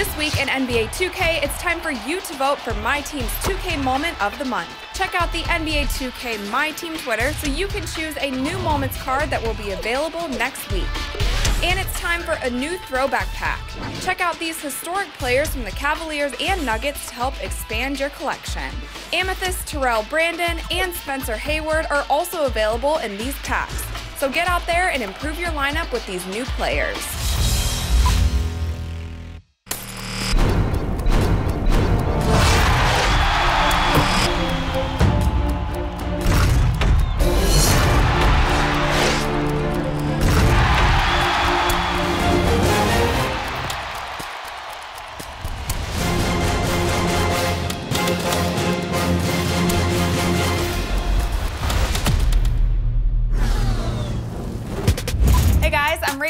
This week in NBA 2K, it's time for you to vote for my team's 2K moment of the month. Check out the NBA 2K My Team Twitter so you can choose a new moments card that will be available next week. And it's time for a new throwback pack. Check out these historic players from the Cavaliers and Nuggets to help expand your collection. Amethyst, Terrell Brandon, and Spencer Haywood are also available in these packs. So get out there and improve your lineup with these new players.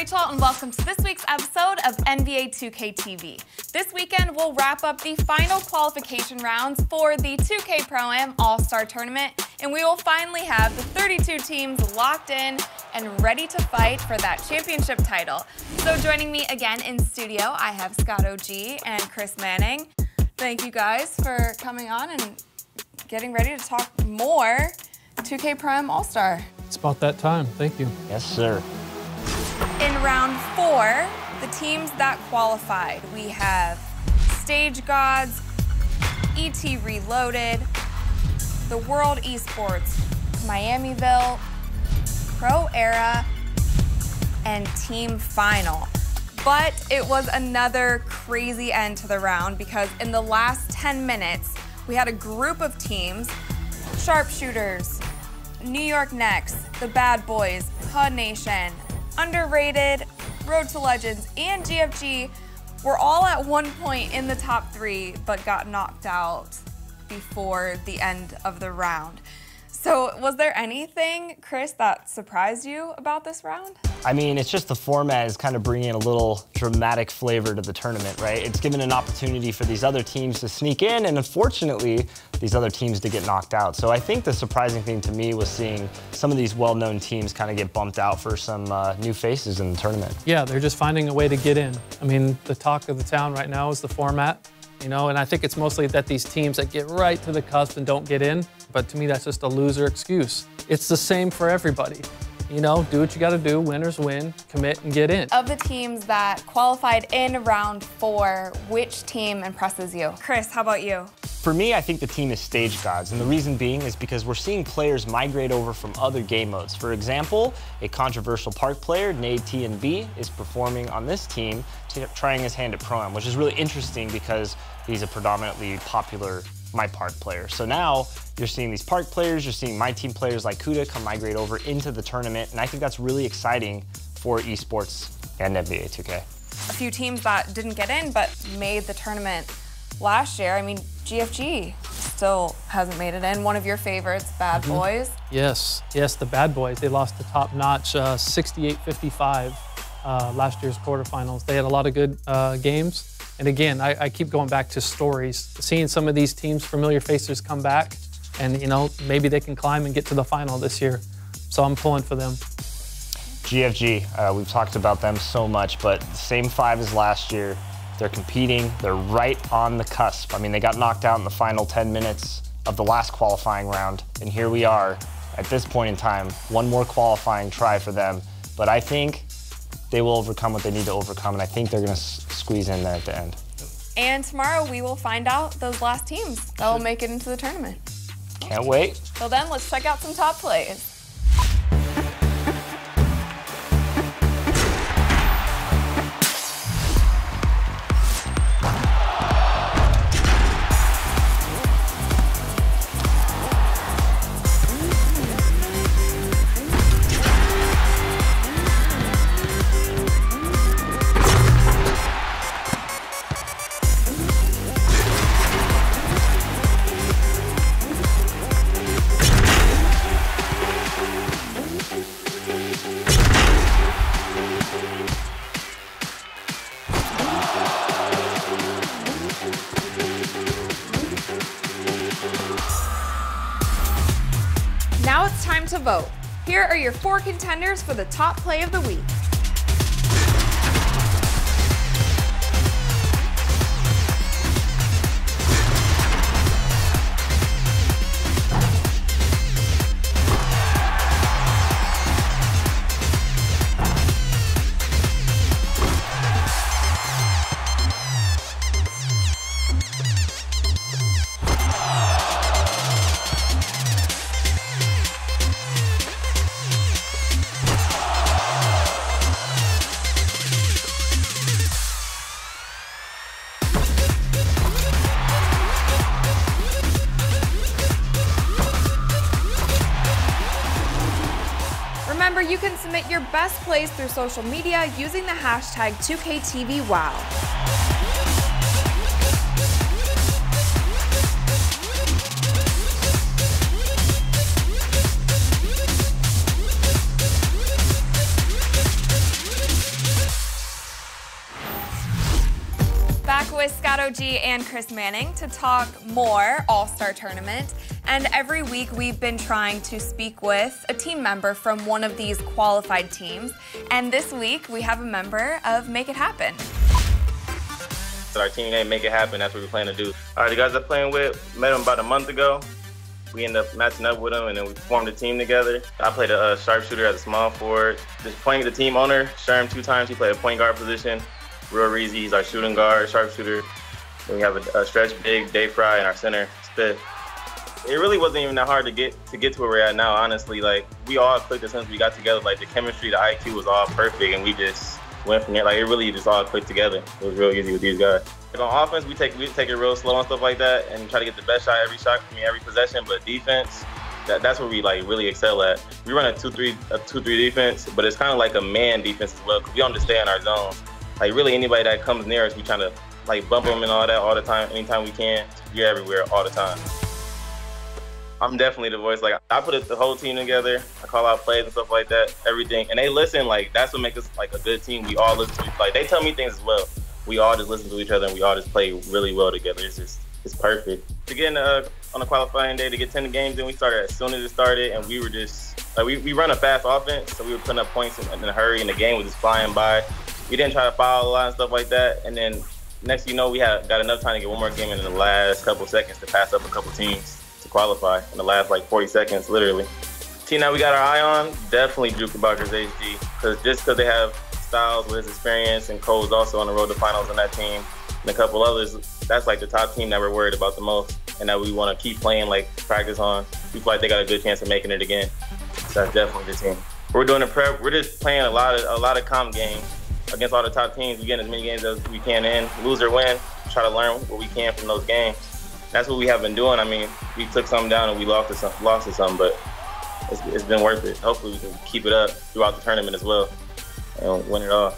Rachel, and welcome to this week's episode of NBA 2K TV. This weekend, we'll wrap up the final qualification rounds for the 2K Pro-Am All-Star Tournament, and we will finally have the 32 teams locked in and ready to fight for that championship title. So joining me again in studio, I have Scott OG and Chris Manning. Thank you guys for coming on and getting ready to talk more 2K Pro-Am All-Star. It's about that time. Thank you. Yes, sir. In round four, the teams that qualified, we have Stage Gods, ET Reloaded, the World Esports, Miamiville, Pro Era, and Team Final. But it was another crazy end to the round because in the last 10 minutes, we had a group of teams, Sharpshooters, New York Knicks, the Bad Boys, HUD Nation, Underrated, Road to Legends, and GFG were all at one point in the top three, but got knocked out before the end of the round. So, was there anything, Chris, that surprised you about this round? I mean, it's just the format is kind of bringing a little dramatic flavor to the tournament, right? It's given an opportunity for these other teams to sneak in, and unfortunately, these other teams to get knocked out. So I think the surprising thing to me was seeing some of these well-known teams kind of get bumped out for some uh, new faces in the tournament. Yeah, they're just finding a way to get in. I mean, the talk of the town right now is the format you know, and I think it's mostly that these teams that get right to the cusp and don't get in, but to me that's just a loser excuse. It's the same for everybody. You know, do what you gotta do, winners win, commit and get in. Of the teams that qualified in round four, which team impresses you? Chris, how about you? For me, I think the team is Stage Gods, and the reason being is because we're seeing players migrate over from other game modes. For example, a controversial park player, Nade TNB, is performing on this team, trying his hand at Pro-Am, which is really interesting because he's a predominantly popular my park player. So now you're seeing these park players, you're seeing my team players like Kuda come migrate over into the tournament, and I think that's really exciting for esports and NBA 2K. A few teams that didn't get in but made the tournament last year. I mean, GFG still hasn't made it in. One of your favorites, Bad mm -hmm. Boys. Yes, yes, the Bad Boys. They lost the top notch, 68-55 uh, uh, last year's quarterfinals. They had a lot of good uh, games. And again, I, I, keep going back to stories, seeing some of these teams, familiar faces come back, and you know maybe they can climb and get to the final this year. So I'm pulling for them. GFG, uh, we've talked about them so much, but same five as last year. They're competing. They're right on the cusp. I mean, they got knocked out in the final 10 minutes of the last qualifying round, and here we are at this point in time. One more qualifying try for them, but I think they will overcome what they need to overcome, and I think they're going to squeeze in there at the end. And tomorrow we will find out those last teams that will make it into the tournament. Can't wait. Till then, let's check out some top plays. Vote. Here are your four contenders for the top play of the week. Your best plays through social media using the hashtag 2KTVWow. back with Scott OG and Chris Manning to talk more All-Star Tournament. And every week we've been trying to speak with a team member from one of these qualified teams. And this week we have a member of Make It Happen. Our team name, Make It Happen, that's what we plan to do. All right, the guys I'm playing with, met them about a month ago. We ended up matching up with them, and then we formed a team together. I played a, sharpshooter as a small forward. Just playing the team owner, Sherm two times, he played a point guard position. Real Reezy, he's our shooting guard, sharpshooter. We have a, a stretch big, Dave Fry, and our center, Spiff. It really wasn't even that hard to get to get to where we're at now, honestly. Like we all clicked as soon as we got together. Like the chemistry, the IQ was all perfect, and we just went from there. Like it really just all clicked together. It was real easy with these guys. Like, on offense, we take we take it real slow and stuff like that, and try to get the best shot every shot from every possession. But defense, that, that's where we like really excel at. We run a two three a two three defense, but it's kind of like a man defense as well because we don't just stay in our zones like really anybody that comes near us, we trying to like bump them and all that all the time, anytime we can. You're everywhere all the time. I'm definitely the voice. Like I put the whole team together. I call out plays and stuff like that, everything, and they listen. Like that's what makes us like a good team. We all listen to like they tell me things as well. We all just listen to each other and we all just play really well together. It's just it's perfect. To get uh, on a qualifying day to get 10 games in, we started as soon as it started, and we were just like we, we run a fast offense, so we were putting up points in, in a hurry, and the game was just flying by we didn't try to foul a lot and stuff like that. And then next you know, we had got enough time to get one more game in the last couple seconds to pass up a couple teams qualify in the last like 40 seconds, literally. Team that we got our eye on, definitely Juke Buckers HG, because just because they have Styles with his experience and Cole's also on the road to finals on that team, and a couple others, that's like the top team that we're worried about the most, and that we want to keep playing like practice on. We feel like they got a good chance of making it again. So that's definitely the team. We're doing a prep. We're just playing a lot of a lot of comp games against all the top teams. We get as many games as we can in, lose or win. Try to learn what we can from those games. That's what we have been doing. I mean, we took some down and we lost to some, lost to some, but it's, it's been worth it. Hopefully, we can keep it up throughout the tournament as well and win it all.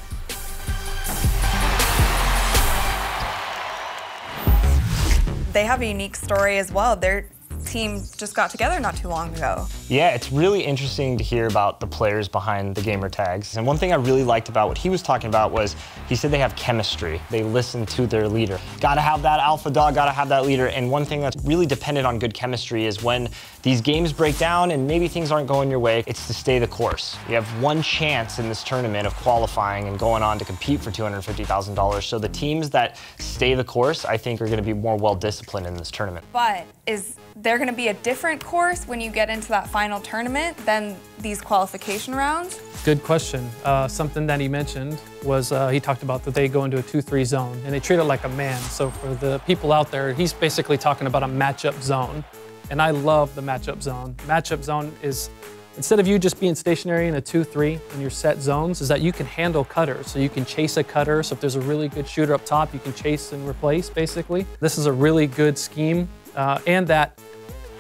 They have a unique story as well. They're team just got together not too long ago. Yeah, it's really interesting to hear about the players behind the gamer tags. And one thing I really liked about what he was talking about was he said they have chemistry. They listen to their leader. Gotta have that alpha dog, gotta have that leader. And one thing that's really dependent on good chemistry is when these games break down and maybe things aren't going your way, it's to stay the course. You have one chance in this tournament of qualifying and going on to compete for $250,000. So the teams that stay the course, I think, are gonna be more well disciplined in this tournament. But is there going to be a different course when you get into that final tournament than these qualification rounds? Good question. Uh, something that he mentioned was uh, he talked about that they go into a 2-3 zone and they treat it like a man. So for the people out there, he's basically talking about a matchup zone. And I love the matchup zone. Matchup zone is instead of you just being stationary in a 2-3 in your set zones, is that you can handle cutters. So you can chase a cutter. So if there's a really good shooter up top, you can chase and replace, basically. This is a really good scheme. Uh, and that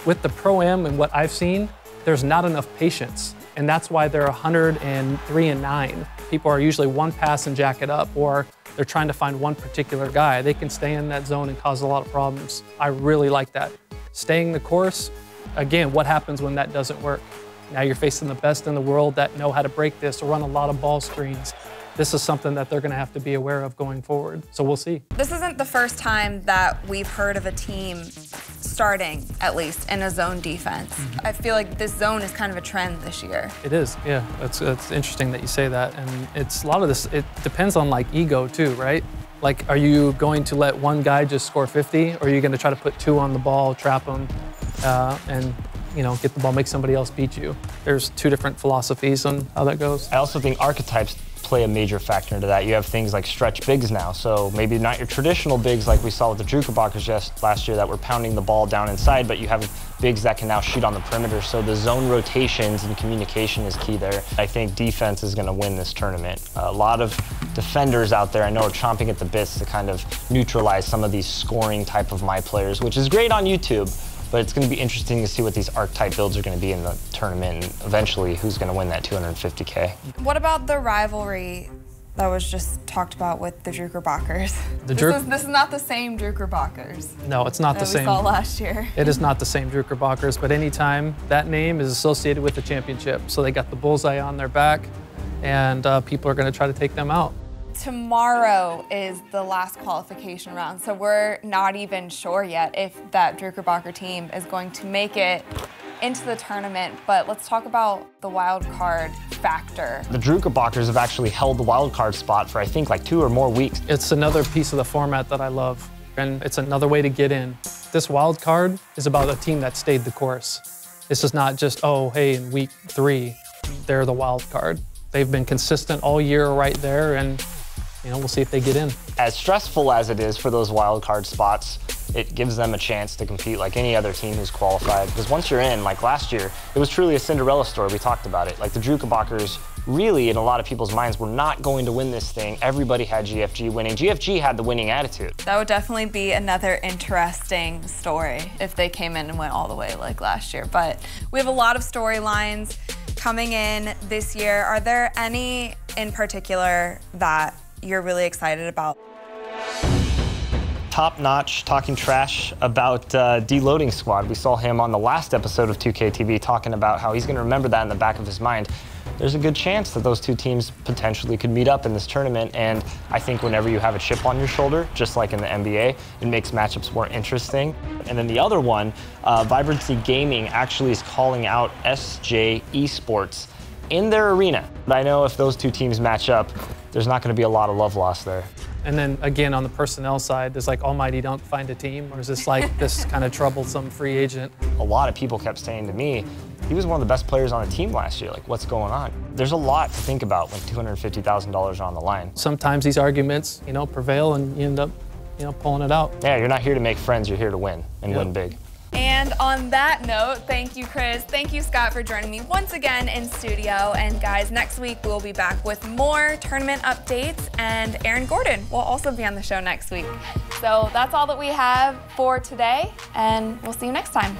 with the Pro-Am and what I've seen, there's not enough patience. And that's why they're 103 and 9. People are usually one pass and jack it up, or they're trying to find one particular guy. They can stay in that zone and cause a lot of problems. I really like that. Staying the course, again, what happens when that doesn't work? Now you're facing the best in the world that know how to break this or run a lot of ball screens. This is something that they're going to have to be aware of going forward. So we'll see. This isn't the first time that we've heard of a team starting, at least, in a zone defense. Mm -hmm. I feel like this zone is kind of a trend this year. It is, yeah. It's, it's interesting that you say that. And it's a lot of this, it depends on like ego too, right? Like, are you going to let one guy just score 50, or are you going to try to put two on the ball, trap them, uh, and you know, get the ball, make somebody else beat you. There's two different philosophies on how that goes. I also think archetypes play a major factor into that. You have things like stretch bigs now, so maybe not your traditional bigs like we saw with the Drukabakers just last year that were pounding the ball down inside, but you have bigs that can now shoot on the perimeter. So the zone rotations and communication is key there. I think defense is going to win this tournament. A lot of defenders out there I know are chomping at the bits to kind of neutralize some of these scoring type of my players, which is great on YouTube but it's going to be interesting to see what these archetype builds are going to be in the tournament and eventually who's going to win that 250K. What about the rivalry that was just talked about with the Druckerbockers. The this, is, this is not the same Druckerbockers No, it's not that the we same. saw last year. It is not the same Druckerbockers, but anytime that name is associated with the championship, so they got the bullseye on their back, and uh, people are going to try to take them out. Tomorrow is the last qualification round, so we're not even sure yet if that Druckerbocker team is going to make it into the tournament. But let's talk about the wild card factor. The Druckerbockers have actually held the wild card spot for I think like two or more weeks. It's another piece of the format that I love, and it's another way to get in. This wild card is about a team that stayed the course. This is not just, oh, hey, in week three, they're the wild card. They've been consistent all year right there, and you know, we'll see if they get in. As stressful as it is for those wild card spots, it gives them a chance to compete like any other team who's qualified. Because once you're in, like last year, it was truly a Cinderella story. We talked about it. Like the Druckerbockers, really, in a lot of people's minds, were not going to win this thing. Everybody had GFG winning. GFG had the winning attitude. That would definitely be another interesting story if they came in and went all the way like last year. But we have a lot of storylines coming in this year. Are there any in particular that you're really excited about? top notch talking trash about uh, Deloading Squad. We saw him on the last episode of 2K TV talking about how he's going to remember that in the back of his mind. There's a good chance that those two teams potentially could meet up in this tournament, and I think whenever you have a chip on your shoulder, just like in the NBA, it makes matchups more interesting. And then the other one, uh, Vibrancy Gaming actually is calling out SJ Esports in their arena. But I know if those two teams match up, there's not going to be a lot of love lost there. And then again, on the personnel side, does like Almighty Dunk find a team, or is this like this kind of troublesome free agent? A lot of people kept saying to me, he was one of the best players on the team last year. Like, what's going on? There's a lot to think about when $250,000 are on the line. Sometimes these arguments, you know, prevail, and you end up, you know, pulling it out. Yeah, you're not here to make friends, you're here to win and Yep. win big. And on that note, thank you, Chris. Thank you, Scott, for joining me once again in studio. And guys, next week we'll be back with more tournament updates, and Aaron Gordon will also be on the show next week. So that's all that we have for today, and we'll see you next time.